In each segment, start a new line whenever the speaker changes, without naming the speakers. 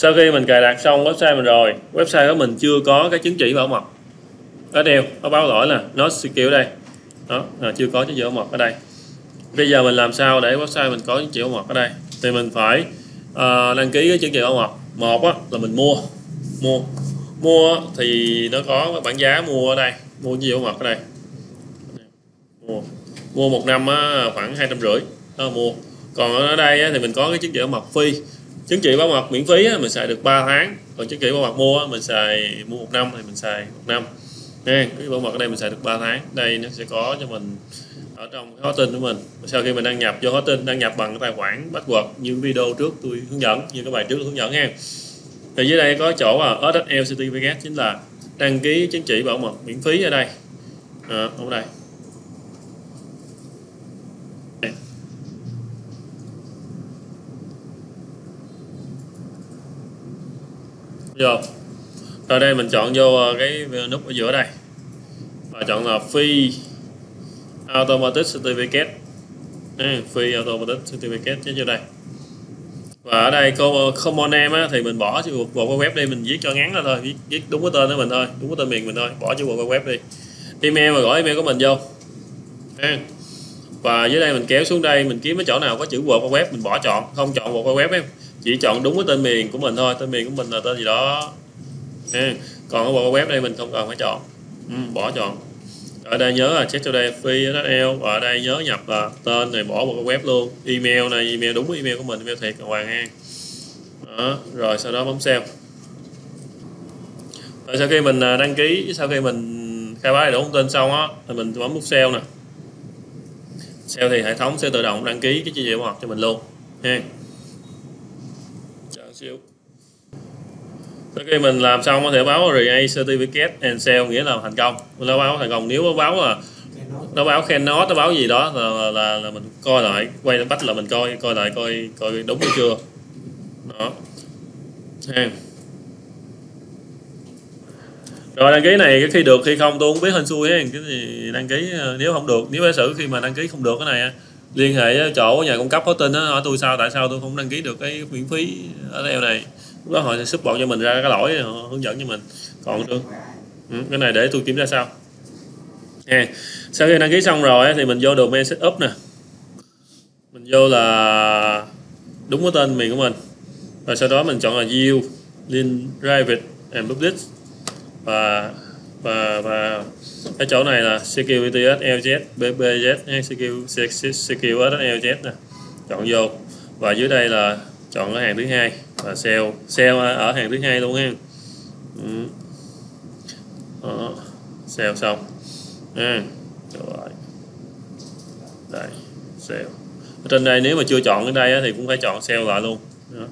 sau khi mình cài đặt xong website mình rồi website của mình chưa có cái chứng chỉ bảo mật. Ở đều nó báo lỗi là nó secure đây. Đó là chưa có chứng chỉ bảo mật ở đây. Bây giờ mình làm sao để website mình có chứng chỉ bảo mật ở đây? Thì mình phải uh, đăng ký cái chứng chỉ bảo mật. Một á, là mình mua. Mua. Mua thì nó có bản giá mua ở đây mua chứng chỉ bảo mật ở đây. Mua. Mua một năm á, khoảng hai trăm rưỡi. Mua. Còn ở đây á, thì mình có cái chứng chỉ bảo mật phi chứng chỉ bảo mật miễn phí á, mình xài được 3 tháng. Còn chứng chỉ bảo mật mua á, mình xài mua một năm thì mình xài một năm. Nha cái bảo mật ở đây mình xài được 3 tháng. Đây nó sẽ có cho mình ở trong cái hosting của mình. Sau khi mình đăng nhập vô hosting đăng nhập bằng cái tài khoản password như video trước tôi hướng dẫn như cái bài trước hướng dẫn nha. Thì dưới đây có chỗ là SSL Certificate chính là đăng ký chứng chỉ bảo mật miễn phí ở đây. À, ở đây. Vô. Rồi đây mình chọn vô ờ, cái nút ở giữa đây. Và chọn là phi automatic certificate. Ừ, à, free automatic certificate chứ vô đây. Và ở đây ờ, common name á, thì mình bỏ chữ bộ web đi mình viết cho ngắn ra thôi viết, viết đúng cái tên của mình thôi đúng cái tên miền mình thôi bỏ chữ bộ web đi. Email và gửi email của mình vô. À. và dưới đây mình kéo xuống đây mình kiếm cái chỗ nào có chữ bộ web mình bỏ chọn không chọn bộ web em chỉ chọn đúng cái tên miền của mình thôi tên miền của mình là tên gì đó. À. còn cái bộ web đây mình không cần phải chọn. Ừ, bỏ chọn. Ở đây nhớ là check today free SSL và ở đây nhớ nhập là tên này bỏ một cái web luôn. Email này email đúng email của mình email thiệt là hoàng an đó rồi sau đó bấm xem rồi sau khi mình à, đăng ký sau khi mình khai báo đầy đủ thông tin xong á thì mình bấm nút sale nè. Sale thì hệ thống sẽ tự động đăng ký cái chi tiết học cho mình luôn. Ha xíu. Sau khi mình làm xong có thể báo RA Certificate and Sale nghĩa là thành công. Nó báo thành công. Nếu nó báo là nó báo cannot nó báo gì đó là, là, là mình coi lại quay bắt là mình coi coi lại coi coi đúng hay chưa. Đó. Ha. Rồi đăng ký này cái khi được khi không tôi không biết hên xui ấy. cái gì đăng ký ờ, nếu không được nếu giả sử khi mà đăng ký không được cái này liên hệ chỗ nhà cung cấp có tin đó hỏi tôi sao tại sao tôi không đăng ký được cái miễn phí ở đây này. Lúc đó họ sẽ support cho mình ra cái lỗi họ hướng dẫn cho mình. Còn được. Ừ, cái này để tôi kiểm tra sau. Nè, sau khi đăng ký xong rồi thì mình vô domain setup nè. Mình vô là đúng cái tên miền của mình. Và sau đó mình chọn là view link private and public. Và và và cái chỗ này là security LZ BBZ hay security LZ nè. Chọn vô. Và dưới đây là chọn cái hàng thứ hai và sale sale ở hàng thứ hai luôn ha. Ừ. Đó. sale xong. Ha rồi. Đây, sale. Ở trên đây nếu mà chưa chọn cái đây thì cũng phải chọn sale lại luôn. Đó.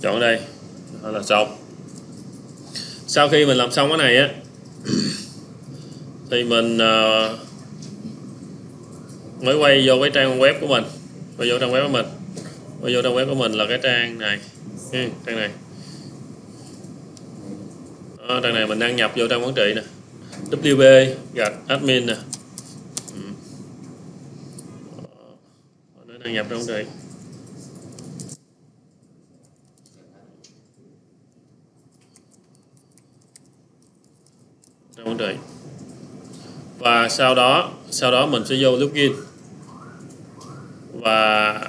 chọn đây. Đó là xong. Sau khi mình làm xong cái này á thì mình uh, mới quay vô cái trang web của mình. Quay vô trang web của mình. Quay vô trang web của mình là cái trang này. Ừ, trang này. À, trang này mình đăng nhập vô trang quản trị nè. Wb gạch admin nè. Ừ. Ờ, đăng nhập trong quản trị. Trang quản trị và sau đó sau đó mình sẽ vô login. Và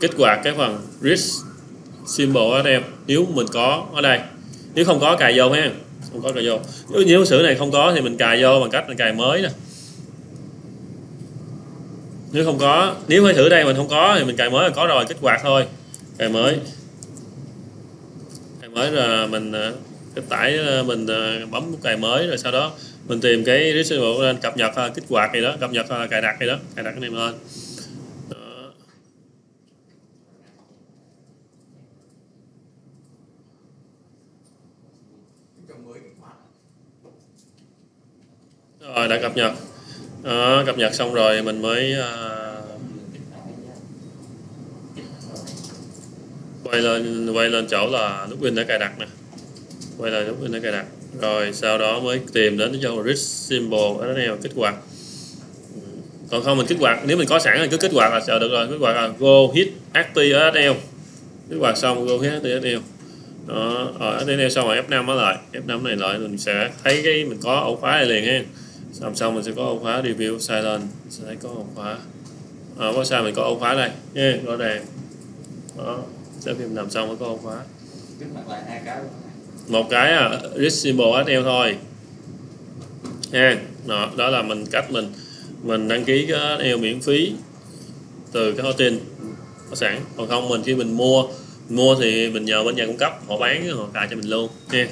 kích hoạt cái phần risk symbol ở nếu mình có ở đây. Nếu không có cài vô ha. Không có cài vô. Nếu, nếu sử này không có thì mình cài vô bằng cách là cài mới nè. Nếu không có nếu phải thử đây mình không có thì mình cài mới là có rồi kích hoạt thôi. Cài mới. Cài mới là mình ờ, cái tải ờ, mình ờ, bấm cài mới rồi sau đó mình tìm cái risk lên cập nhật à, kích hoạt gì đó cập nhật à, cài đặt gì đó cài đặt cái này lên. Rồi đã cập nhật. Đó, cập nhật xong rồi mình mới uh, quay lên quay lên chỗ là nút pin đã cài đặt nè. Quay lại nút pin đã cài đặt rồi sau đó mới tìm đến cho risk symbol ở đây kích hoạt. Còn không mình kích hoạt nếu mình có sẵn thì cứ kích hoạt là chờ được rồi. Kích hoạt là go hit ht ở SL kích hoạt xong go hit ht SL đó ở tiếp xong rồi F5 nó lại. F5 này lại mình sẽ thấy cái mình có ổ khóa này liền ha. Xong xong mình sẽ có ổ khóa review silent sẽ thấy có ổ khóa. À, có sao mình có ổ khóa đây. Nha rõ ràng. Đó sau khi mình làm xong mới có ổ khóa.
Kích hoạt lại hai cái luôn
một cái à read symbol thôi. Ha đó, đó là mình cách mình mình đăng ký cái HTML miễn phí từ cái hosting có sẵn. Còn không mình khi mình mua mua thì mình nhờ bên nhà cung cấp họ bán họ cài cho mình luôn. Nha